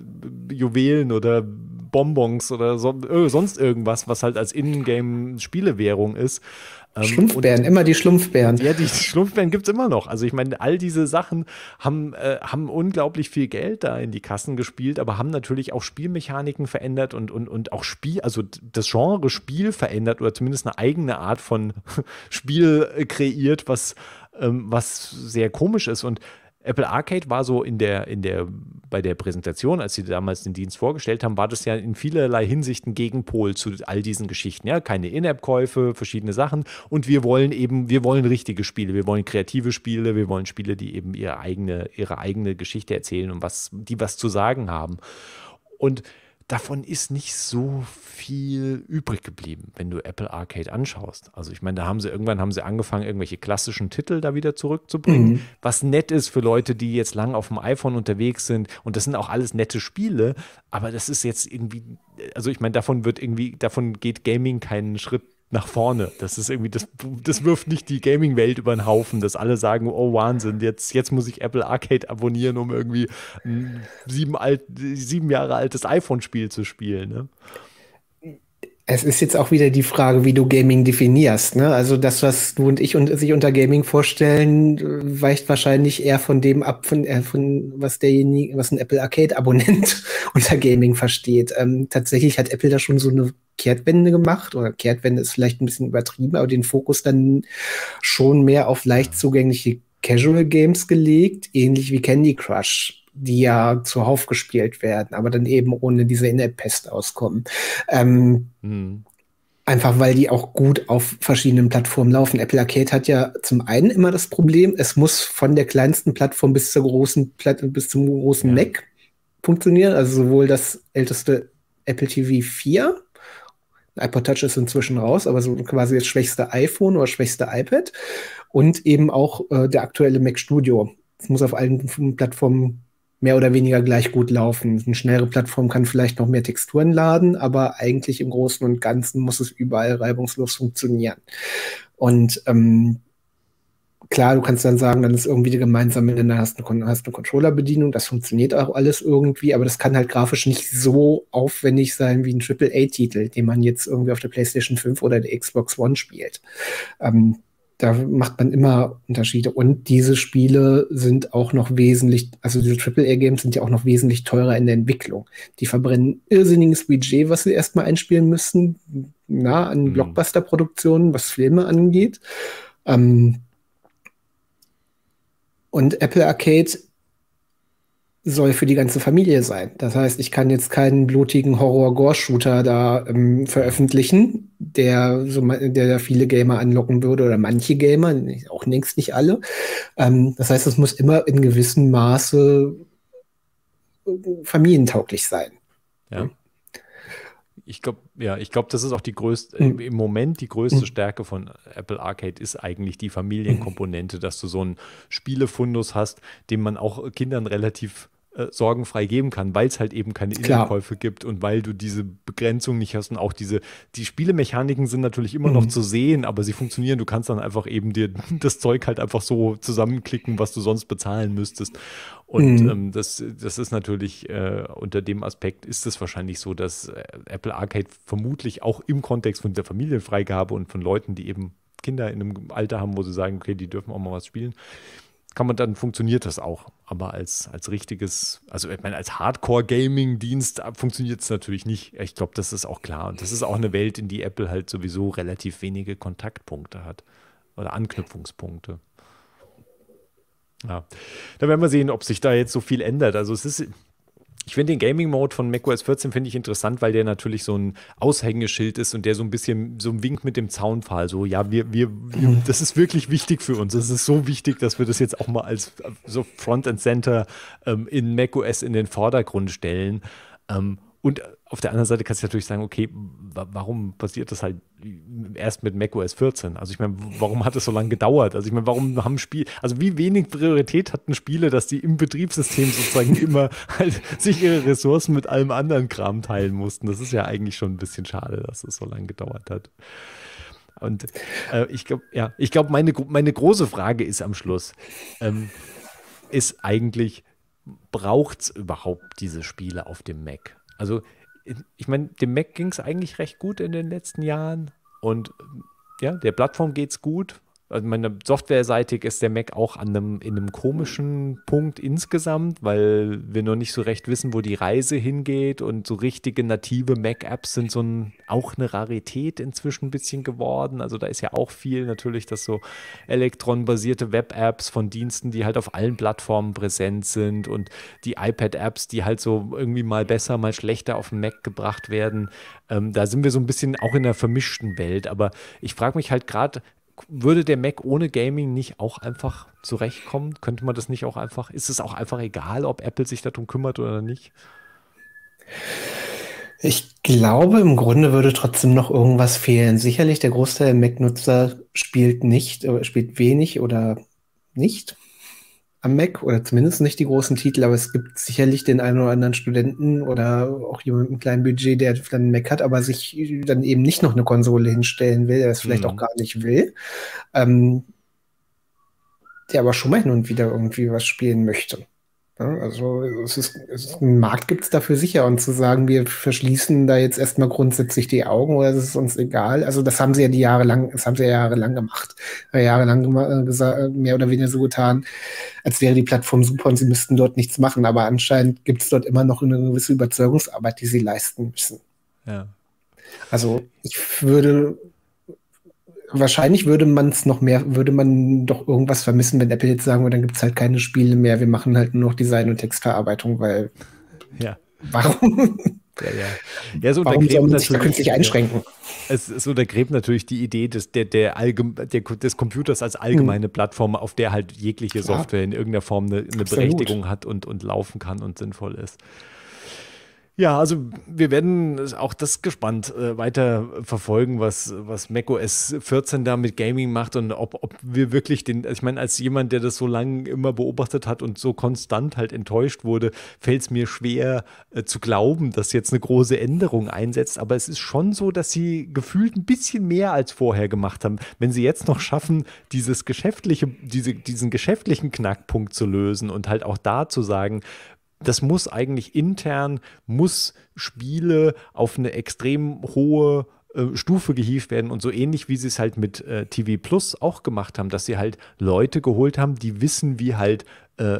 Juwelen oder Bonbons oder so, äh, sonst irgendwas, was halt als Ingame-Spielewährung ist. Ähm, Schlumpfbären, und, immer die Schlumpfbären. Ja, die Schlumpfbären gibt es immer noch. Also ich meine, all diese Sachen haben, äh, haben unglaublich viel Geld da in die Kassen gespielt, aber haben natürlich auch Spielmechaniken verändert und, und, und auch Spiel, also das Genre Spiel verändert oder zumindest eine eigene Art von Spiel kreiert, was, ähm, was sehr komisch ist. Und Apple Arcade war so in der, in der, bei der Präsentation, als sie damals den Dienst vorgestellt haben, war das ja in vielerlei Hinsichten Gegenpol zu all diesen Geschichten. Ja, keine In-App-Käufe, verschiedene Sachen. Und wir wollen eben, wir wollen richtige Spiele, wir wollen kreative Spiele, wir wollen Spiele, die eben ihre eigene, ihre eigene Geschichte erzählen und was, die was zu sagen haben. Und davon ist nicht so viel übrig geblieben, wenn du Apple Arcade anschaust. Also ich meine, da haben sie irgendwann haben sie angefangen, irgendwelche klassischen Titel da wieder zurückzubringen, mhm. was nett ist für Leute, die jetzt lang auf dem iPhone unterwegs sind. Und das sind auch alles nette Spiele, aber das ist jetzt irgendwie, also ich meine, davon wird irgendwie, davon geht Gaming keinen Schritt nach vorne. Das ist irgendwie, das, das wirft nicht die Gaming-Welt über den Haufen, dass alle sagen, oh Wahnsinn, jetzt, jetzt muss ich Apple Arcade abonnieren, um irgendwie ein sieben, alt, sieben Jahre altes iPhone-Spiel zu spielen. Ne? Es ist jetzt auch wieder die Frage, wie du Gaming definierst. Ne? Also das, was du und ich und sich unter Gaming vorstellen, weicht wahrscheinlich eher von dem ab, von, äh, von was derjenige, was ein Apple Arcade-Abonnent unter Gaming versteht. Ähm, tatsächlich hat Apple da schon so eine Kehrtwende gemacht oder Kehrtwende ist vielleicht ein bisschen übertrieben, aber den Fokus dann schon mehr auf leicht zugängliche Casual Games gelegt, ähnlich wie Candy Crush die ja zuhauf gespielt werden, aber dann eben ohne diese In-App-Pest auskommen. Ähm, mhm. Einfach weil die auch gut auf verschiedenen Plattformen laufen. Apple Arcade hat ja zum einen immer das Problem, es muss von der kleinsten Plattform bis zur großen Platt bis zum großen ja. Mac funktionieren. Also sowohl das älteste Apple TV 4, iPod Touch ist inzwischen raus, aber so quasi das schwächste iPhone oder schwächste iPad und eben auch äh, der aktuelle Mac Studio. Es muss auf allen Plattformen mehr oder weniger gleich gut laufen. Eine schnellere Plattform kann vielleicht noch mehr Texturen laden, aber eigentlich im Großen und Ganzen muss es überall reibungslos funktionieren. Und ähm, klar, du kannst dann sagen, dann ist irgendwie die gemeinsame, dann hast du eine, hast eine Controller-Bedienung, das funktioniert auch alles irgendwie, aber das kann halt grafisch nicht so aufwendig sein wie ein AAA-Titel, den man jetzt irgendwie auf der PlayStation 5 oder der Xbox One spielt. Ähm, da macht man immer Unterschiede. Und diese Spiele sind auch noch wesentlich, also diese AAA-Games sind ja auch noch wesentlich teurer in der Entwicklung. Die verbrennen irrsinniges Budget, was sie erstmal einspielen müssen, nah an mhm. Blockbuster-Produktionen, was Filme angeht. Ähm und Apple Arcade soll für die ganze Familie sein. Das heißt, ich kann jetzt keinen blutigen Horror-Gore-Shooter da ähm, veröffentlichen, der so der viele Gamer anlocken würde oder manche Gamer, auch längst nicht alle. Ähm, das heißt, es muss immer in gewissem Maße äh, familientauglich sein. Ja. Ich glaube, ja, ich glaube, das ist auch die größte, mhm. im Moment die größte mhm. Stärke von Apple Arcade ist eigentlich die Familienkomponente, dass du so einen Spielefundus hast, den man auch Kindern relativ äh, sorgenfrei geben kann, weil es halt eben keine Innenkäufe gibt und weil du diese Begrenzung nicht hast und auch diese, die Spielemechaniken sind natürlich immer mhm. noch zu sehen, aber sie funktionieren. Du kannst dann einfach eben dir das Zeug halt einfach so zusammenklicken, was du sonst bezahlen müsstest. Und mhm. ähm, das, das ist natürlich äh, unter dem Aspekt ist es wahrscheinlich so, dass äh, Apple Arcade vermutlich auch im Kontext von der Familienfreigabe und von Leuten, die eben Kinder in einem Alter haben, wo sie sagen, okay, die dürfen auch mal was spielen, kann man dann funktioniert das auch. Aber als, als richtiges, also ich meine, als Hardcore-Gaming-Dienst funktioniert es natürlich nicht. Ich glaube, das ist auch klar. Und das ist auch eine Welt, in die Apple halt sowieso relativ wenige Kontaktpunkte hat oder Anknüpfungspunkte. Ja, da werden wir sehen, ob sich da jetzt so viel ändert. Also es ist, ich finde den Gaming-Mode von macOS 14 finde ich interessant, weil der natürlich so ein Aushängeschild ist und der so ein bisschen so ein Wink mit dem Zaunpfahl. So, ja, wir, wir, wir, mhm. das ist wirklich wichtig für uns. Das ist so wichtig, dass wir das jetzt auch mal als so Front and Center ähm, in macOS in den Vordergrund stellen. Ähm, und auf der anderen Seite kannst du natürlich sagen, okay, warum passiert das halt erst mit macOS 14? Also ich meine, warum hat es so lange gedauert? Also ich meine, warum haben Spiele, also wie wenig Priorität hatten Spiele, dass die im Betriebssystem sozusagen immer halt sich ihre Ressourcen mit allem anderen Kram teilen mussten? Das ist ja eigentlich schon ein bisschen schade, dass es so lange gedauert hat. Und äh, ich glaube, ja, ich glaube, meine, meine große Frage ist am Schluss, ähm, ist eigentlich, braucht es überhaupt diese Spiele auf dem Mac? Also, ich meine, dem Mac ging es eigentlich recht gut in den letzten Jahren und ja, der Plattform geht es gut also meine softwareseitig ist der Mac auch an einem, in einem komischen Punkt insgesamt, weil wir noch nicht so recht wissen, wo die Reise hingeht und so richtige native Mac-Apps sind so ein, auch eine Rarität inzwischen ein bisschen geworden. Also da ist ja auch viel natürlich, dass so Elektron-basierte Web-Apps von Diensten, die halt auf allen Plattformen präsent sind und die iPad-Apps, die halt so irgendwie mal besser, mal schlechter auf den Mac gebracht werden. Ähm, da sind wir so ein bisschen auch in einer vermischten Welt. Aber ich frage mich halt gerade, würde der Mac ohne Gaming nicht auch einfach zurechtkommen? Könnte man das nicht auch einfach, ist es auch einfach egal, ob Apple sich darum kümmert oder nicht? Ich glaube, im Grunde würde trotzdem noch irgendwas fehlen. Sicherlich, der Großteil der Mac-Nutzer spielt nicht, äh, spielt wenig oder nicht am Mac oder zumindest nicht die großen Titel, aber es gibt sicherlich den einen oder anderen Studenten oder auch jemand mit einem kleinen Budget, der dann einen Mac hat, aber sich dann eben nicht noch eine Konsole hinstellen will, der es vielleicht mhm. auch gar nicht will. Ähm, der aber schon mal hin und wieder irgendwie was spielen möchte. Also es ist, es ist, einen Markt gibt es dafür sicher und zu sagen, wir verschließen da jetzt erstmal grundsätzlich die Augen oder es ist uns egal. Also das haben sie ja die Jahre lang, das haben sie ja jahrelang gemacht, jahrelang äh, mehr oder weniger so getan, als wäre die Plattform super und sie müssten dort nichts machen. Aber anscheinend gibt es dort immer noch eine gewisse Überzeugungsarbeit, die sie leisten müssen. Ja. Also ich würde wahrscheinlich würde man es noch mehr, würde man doch irgendwas vermissen, wenn Apple jetzt sagen würde, dann gibt es halt keine Spiele mehr, wir machen halt nur noch Design und Textverarbeitung, weil ja. warum? Ja, ja. ja so Warum soll man sich da künstlich einschränken? Es, es untergräbt natürlich die Idee des, der, der, der, des Computers als allgemeine hm. Plattform, auf der halt jegliche. Software in irgendeiner Form eine, eine Berechtigung hat und, und laufen kann und sinnvoll ist. Ja, also wir werden auch das gespannt äh, weiter verfolgen, was, was macOS 14 da mit Gaming macht und ob, ob wir wirklich den, ich meine, als jemand, der das so lange immer beobachtet hat und so konstant halt enttäuscht wurde, fällt es mir schwer äh, zu glauben, dass jetzt eine große Änderung einsetzt. Aber es ist schon so, dass sie gefühlt ein bisschen mehr als vorher gemacht haben. Wenn sie jetzt noch schaffen, dieses geschäftliche, diese, diesen geschäftlichen Knackpunkt zu lösen und halt auch da zu sagen, das muss eigentlich intern, muss Spiele auf eine extrem hohe äh, Stufe gehievt werden und so ähnlich wie sie es halt mit äh, TV Plus auch gemacht haben, dass sie halt Leute geholt haben, die wissen, wie halt äh,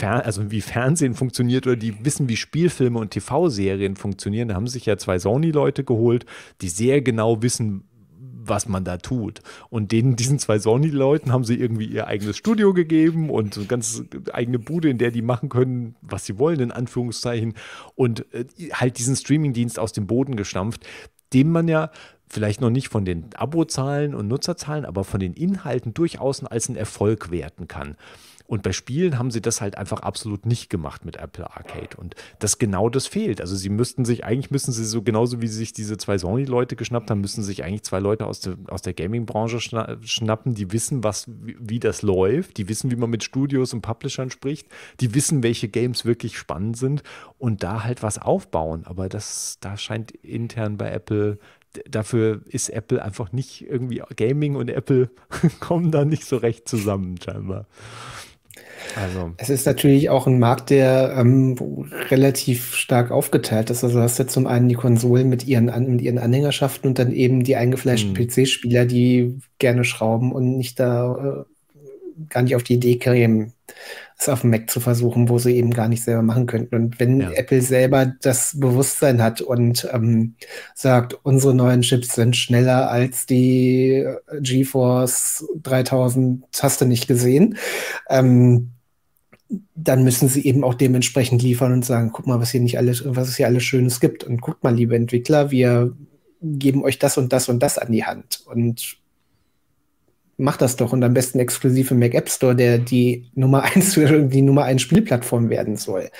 also wie Fernsehen funktioniert oder die wissen, wie Spielfilme und TV-Serien funktionieren. Da haben sich ja zwei Sony-Leute geholt, die sehr genau wissen, was man da tut. Und denen, diesen zwei Sony-Leuten haben sie irgendwie ihr eigenes Studio gegeben und so eine ganz eigene Bude, in der die machen können, was sie wollen, in Anführungszeichen. Und äh, halt diesen Streaming-Dienst aus dem Boden gestampft, den man ja vielleicht noch nicht von den Abozahlen und Nutzerzahlen, aber von den Inhalten durchaus als einen Erfolg werten kann. Und bei Spielen haben sie das halt einfach absolut nicht gemacht mit Apple Arcade. Und das genau das fehlt. Also sie müssten sich, eigentlich müssen sie so genauso wie sie sich diese zwei Sony-Leute geschnappt haben, müssen sich eigentlich zwei Leute aus der, aus der Gaming-Branche schnappen, die wissen, was, wie, wie das läuft, die wissen, wie man mit Studios und Publishern spricht, die wissen, welche Games wirklich spannend sind und da halt was aufbauen. Aber das, da scheint intern bei Apple dafür ist Apple einfach nicht irgendwie Gaming und Apple kommen da nicht so recht zusammen, scheinbar. Also. Es ist natürlich auch ein Markt, der ähm, relativ stark aufgeteilt ist. Also du hast ja zum einen die Konsolen mit ihren, mit ihren Anhängerschaften und dann eben die eingefleischten hm. PC-Spieler, die gerne schrauben und nicht da äh, gar nicht auf die Idee kämen, es auf dem Mac zu versuchen, wo sie eben gar nicht selber machen könnten. Und wenn ja. Apple selber das Bewusstsein hat und ähm, sagt, unsere neuen Chips sind schneller als die GeForce 3000, hast du nicht gesehen, ähm, dann müssen sie eben auch dementsprechend liefern und sagen, guck mal, was hier nicht alles, was es hier alles Schönes gibt. Und guckt mal, liebe Entwickler, wir geben euch das und das und das an die Hand. Und macht das doch und am besten exklusiv im Mac App Store, der die Nummer eins, die Nummer eins Spielplattform werden soll.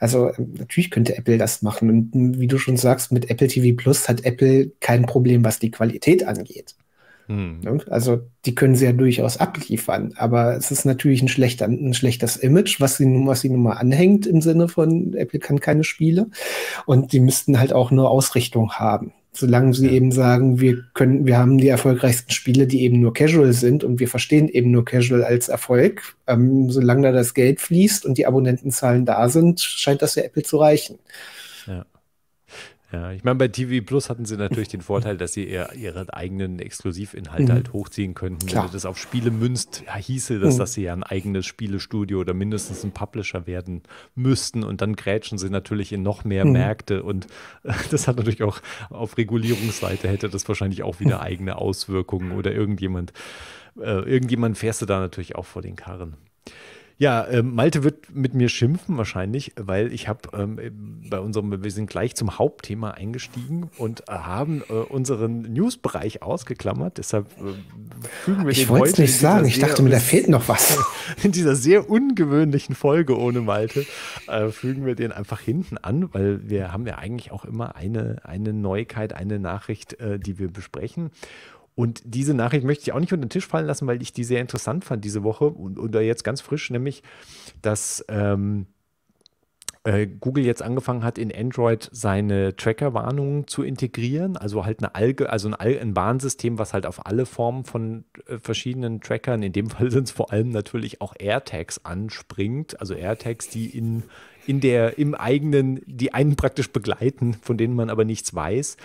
Also natürlich könnte Apple das machen. Und wie du schon sagst, mit Apple TV Plus hat Apple kein Problem, was die Qualität angeht. Hm. Ne? Also die können sie ja durchaus abliefern, aber es ist natürlich ein, schlechter, ein schlechtes Image, was sie, was sie nun mal anhängt im Sinne von Apple kann keine Spiele und die müssten halt auch nur Ausrichtung haben. Solange sie ja. eben sagen, wir können, wir haben die erfolgreichsten Spiele, die eben nur Casual sind und wir verstehen eben nur Casual als Erfolg, ähm, solange da das Geld fließt und die Abonnentenzahlen da sind, scheint das ja Apple zu reichen. Ja. Ich meine, bei TV Plus hatten sie natürlich den Vorteil, dass sie eher ihre eigenen Exklusivinhalte mhm. halt hochziehen könnten. Klar. Wenn du das auf Spiele münzt, ja, hieße das, mhm. dass sie ja ein eigenes Spielestudio oder mindestens ein Publisher werden müssten und dann grätschen sie natürlich in noch mehr mhm. Märkte und das hat natürlich auch auf Regulierungsseite hätte das wahrscheinlich auch wieder eigene Auswirkungen oder irgendjemand, äh, irgendjemand fährst du da natürlich auch vor den Karren. Ja, äh, Malte wird mit mir schimpfen wahrscheinlich, weil ich habe ähm, bei unserem, wir sind gleich zum Hauptthema eingestiegen und haben äh, unseren Newsbereich ausgeklammert. Deshalb äh, fügen wir ich den heute. Ich wollte es nicht sagen, ich dachte mir, da fehlt noch was. In dieser sehr ungewöhnlichen Folge ohne Malte äh, fügen wir den einfach hinten an, weil wir haben ja eigentlich auch immer eine, eine Neuigkeit, eine Nachricht, äh, die wir besprechen. Und diese Nachricht möchte ich auch nicht unter den Tisch fallen lassen, weil ich die sehr interessant fand diese Woche und, und jetzt ganz frisch, nämlich, dass ähm, äh, Google jetzt angefangen hat, in Android seine Tracker-Warnungen zu integrieren, also halt eine Alge, also ein, ein Warnsystem, was halt auf alle Formen von äh, verschiedenen Trackern, in dem Fall sind es vor allem natürlich auch AirTags anspringt, also AirTags, die in in der, im eigenen, die einen praktisch begleiten, von denen man aber nichts weiß.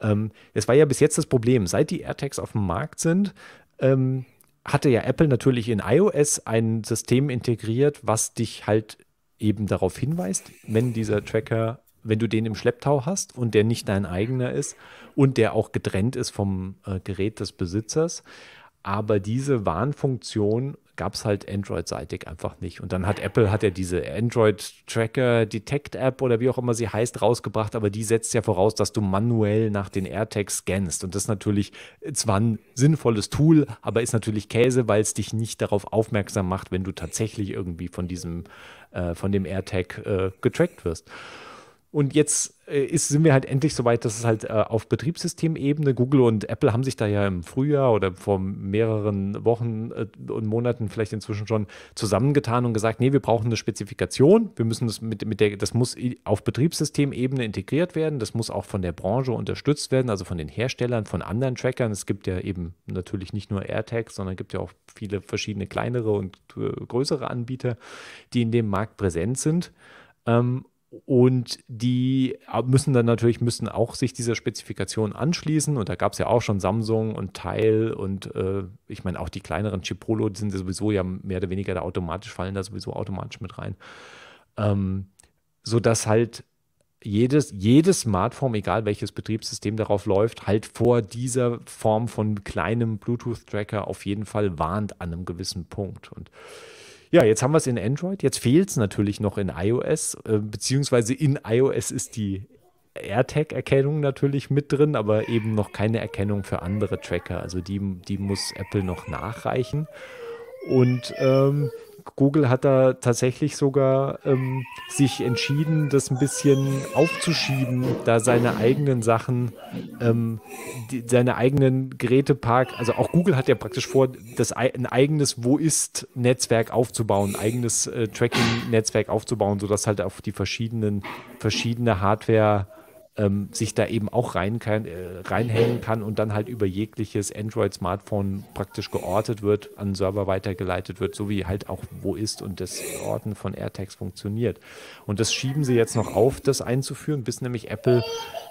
Ähm, war ja bis jetzt das Problem. Seit die AirTags auf dem Markt sind, ähm, hatte ja Apple natürlich in iOS ein System integriert, was dich halt eben darauf hinweist, wenn dieser Tracker, wenn du den im Schlepptau hast und der nicht dein eigener ist und der auch getrennt ist vom äh, Gerät des Besitzers. Aber diese Warnfunktion gab es halt Android-seitig einfach nicht. Und dann hat Apple hat ja diese Android-Tracker Detect App oder wie auch immer sie heißt rausgebracht, aber die setzt ja voraus, dass du manuell nach den AirTags scannst. Und das ist natürlich zwar ein sinnvolles Tool, aber ist natürlich Käse, weil es dich nicht darauf aufmerksam macht, wenn du tatsächlich irgendwie von diesem, äh, von dem AirTag äh, getrackt wirst. Und jetzt äh, ist, sind wir halt endlich so weit, dass es halt äh, auf Betriebssystemebene, Google und Apple haben sich da ja im Frühjahr oder vor mehreren Wochen äh, und Monaten vielleicht inzwischen schon zusammengetan und gesagt, nee, wir brauchen eine Spezifikation, wir müssen das mit, mit der, das muss auf Betriebssystemebene integriert werden, das muss auch von der Branche unterstützt werden, also von den Herstellern, von anderen Trackern. Es gibt ja eben natürlich nicht nur AirTags, sondern es gibt ja auch viele verschiedene kleinere und äh, größere Anbieter, die in dem Markt präsent sind. Ähm, und die müssen dann natürlich, müssen auch sich dieser Spezifikation anschließen. Und da gab es ja auch schon Samsung und Teil und äh, ich meine auch die kleineren Chipolo, die sind sowieso ja mehr oder weniger da automatisch, fallen da sowieso automatisch mit rein. Ähm, sodass halt jedes, jedes Smartphone, egal welches Betriebssystem darauf läuft, halt vor dieser Form von kleinem Bluetooth-Tracker auf jeden Fall warnt an einem gewissen Punkt. Und ja, jetzt haben wir es in Android. Jetzt fehlt es natürlich noch in iOS, äh, beziehungsweise in iOS ist die AirTag-Erkennung natürlich mit drin, aber eben noch keine Erkennung für andere Tracker. Also die, die muss Apple noch nachreichen. Und ähm, Google hat da tatsächlich sogar ähm, sich entschieden, das ein bisschen aufzuschieben, da seine eigenen Sachen, ähm, die, seine eigenen Gerätepark, also auch Google hat ja praktisch vor, das, ein eigenes Wo ist Netzwerk aufzubauen, ein eigenes äh, Tracking-Netzwerk aufzubauen, sodass halt auf die verschiedenen, verschiedene Hardware ähm, sich da eben auch rein kann, äh, reinhängen kann und dann halt über jegliches Android-Smartphone praktisch geortet wird, an den Server weitergeleitet wird, so wie halt auch wo ist und das Orten von AirTags funktioniert. Und das schieben sie jetzt noch auf, das einzuführen, bis nämlich Apple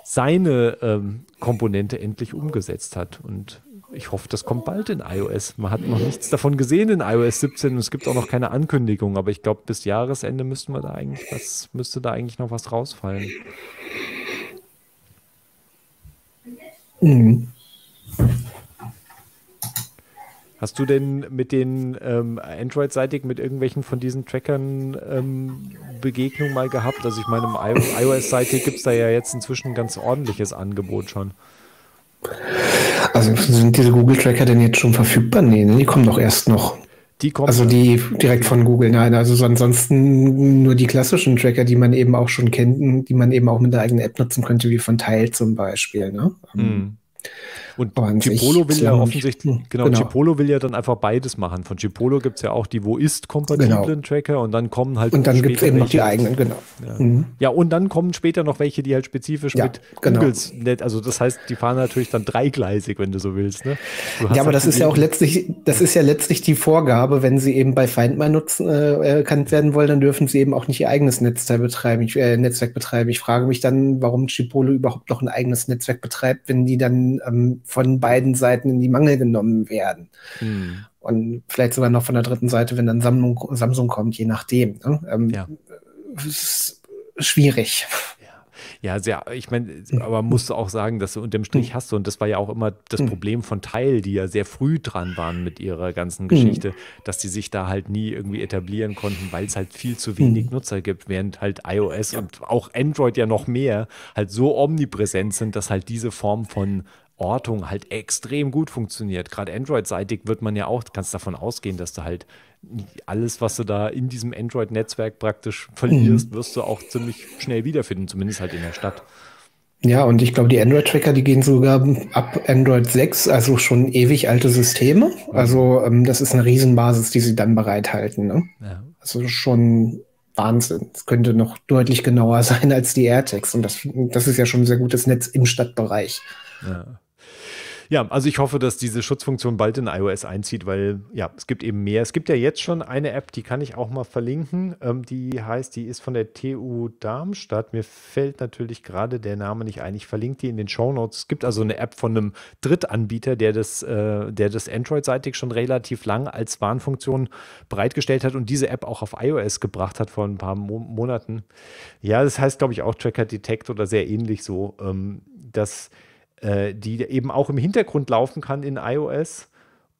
seine ähm, Komponente endlich umgesetzt hat. Und ich hoffe, das kommt bald in iOS. Man hat noch nichts davon gesehen in iOS 17 und es gibt auch noch keine Ankündigung, aber ich glaube, bis Jahresende müssten wir da eigentlich was, müsste da eigentlich noch was rausfallen. Mhm. Hast du denn mit den ähm, Android-seitig mit irgendwelchen von diesen Trackern ähm, Begegnungen mal gehabt? Also ich meine, im iOS-seitig gibt es da ja jetzt inzwischen ein ganz ordentliches Angebot schon. Also sind diese Google-Tracker denn jetzt schon verfügbar? Nee, ne? die kommen doch erst noch. Die kommen also die direkt von Google, nein, also ansonsten nur die klassischen Tracker, die man eben auch schon kennt, die man eben auch mit der eigenen App nutzen könnte, wie von Teil zum Beispiel. Ne? Mhm. Und Chipolo will ja offensichtlich, hm, genau, genau, Chipolo will ja dann einfach beides machen. Von Chipolo gibt es ja auch die Wo ist-kompatiblen genau. Tracker und dann kommen halt. Und dann gibt es eben noch die eigenen, genau. Ja. Mhm. ja. und dann kommen später noch welche, die halt spezifisch ja, mit genau. Googles also das heißt, die fahren natürlich dann dreigleisig, wenn du so willst. Ne? ja, aber halt das ist ja auch letztlich, das ist ja letztlich die Vorgabe, wenn sie eben bei Find My nutzen, äh, erkannt werden wollen, dann dürfen sie eben auch nicht ihr eigenes Netzteil betreiben, ich, äh, Netzwerk betreiben. Ich frage mich dann, warum Chipolo überhaupt noch ein eigenes Netzwerk betreibt, wenn die dann ähm, von beiden Seiten in die Mangel genommen werden. Hm. Und vielleicht sogar noch von der dritten Seite, wenn dann Samsung, Samsung kommt, je nachdem. Ne? Ähm, ja. ist schwierig. Ja, sehr, ich meine, aber musst du auch sagen, dass du unterm Strich hast du, und das war ja auch immer das hm. Problem von Teil, die ja sehr früh dran waren mit ihrer ganzen hm. Geschichte, dass die sich da halt nie irgendwie etablieren konnten, weil es halt viel zu wenig hm. Nutzer gibt, während halt iOS und auch Android ja noch mehr halt so omnipräsent sind, dass halt diese Form von Ortung halt extrem gut funktioniert. Gerade Android-seitig wird man ja auch, kannst davon ausgehen, dass du halt alles, was du da in diesem Android-Netzwerk praktisch verlierst, mhm. wirst du auch ziemlich schnell wiederfinden, zumindest halt in der Stadt. Ja, und ich glaube, die Android-Tracker, die gehen sogar ab Android 6, also schon ewig alte Systeme. Mhm. Also ähm, das ist eine Riesenbasis, die sie dann bereithalten. Ne? Ja. Also schon Wahnsinn. Es könnte noch deutlich genauer sein als die AirTags. Und das, das ist ja schon ein sehr gutes Netz im Stadtbereich. Ja. Ja, also ich hoffe, dass diese Schutzfunktion bald in iOS einzieht, weil ja, es gibt eben mehr. Es gibt ja jetzt schon eine App, die kann ich auch mal verlinken. Ähm, die heißt, die ist von der TU Darmstadt. Mir fällt natürlich gerade der Name nicht ein. Ich verlinke die in den Show Notes. Es gibt also eine App von einem Drittanbieter, der das, äh, der das Android-seitig schon relativ lang als Warnfunktion bereitgestellt hat und diese App auch auf iOS gebracht hat vor ein paar Mo Monaten. Ja, das heißt, glaube ich, auch Tracker Detect oder sehr ähnlich so. Ähm, dass die eben auch im Hintergrund laufen kann in iOS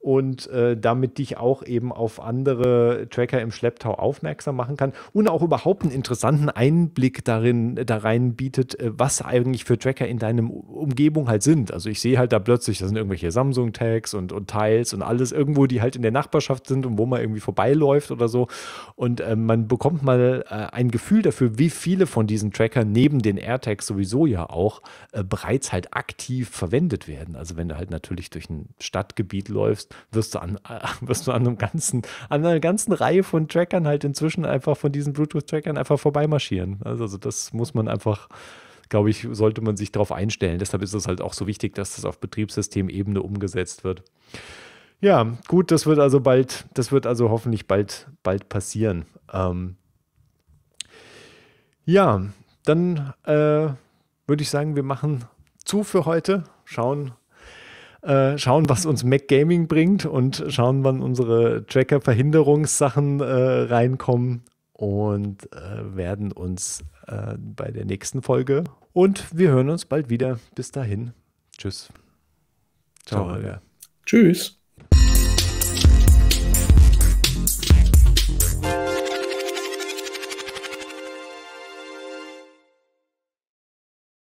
und äh, damit dich auch eben auf andere Tracker im Schlepptau aufmerksam machen kann und auch überhaupt einen interessanten Einblick darin, da rein bietet, äh, was eigentlich für Tracker in deinem Umgebung halt sind. Also ich sehe halt da plötzlich, da sind irgendwelche Samsung-Tags und, und Tiles und alles irgendwo, die halt in der Nachbarschaft sind und wo man irgendwie vorbeiläuft oder so. Und äh, man bekommt mal äh, ein Gefühl dafür, wie viele von diesen Trackern neben den AirTags sowieso ja auch äh, bereits halt aktiv verwendet werden. Also wenn du halt natürlich durch ein Stadtgebiet läufst, wirst du an, wirst du an einem ganzen, an einer ganzen Reihe von Trackern halt inzwischen einfach von diesen Bluetooth-Trackern einfach vorbeimarschieren. Also, also das muss man einfach glaube ich, sollte man sich darauf einstellen. Deshalb ist es halt auch so wichtig, dass das auf Betriebssystemebene umgesetzt wird. Ja, gut, das wird also bald, das wird also hoffentlich bald, bald passieren. Ähm ja, dann äh, würde ich sagen, wir machen zu für heute. Schauen, äh, schauen, was uns Mac Gaming bringt und schauen, wann unsere Tracker-Verhinderungssachen äh, reinkommen und äh, werden uns äh, bei der nächsten Folge und wir hören uns bald wieder. Bis dahin. Tschüss. Ciao. Ciao. Tschüss.